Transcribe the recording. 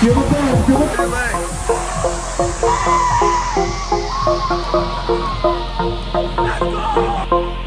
Give it. Let's go!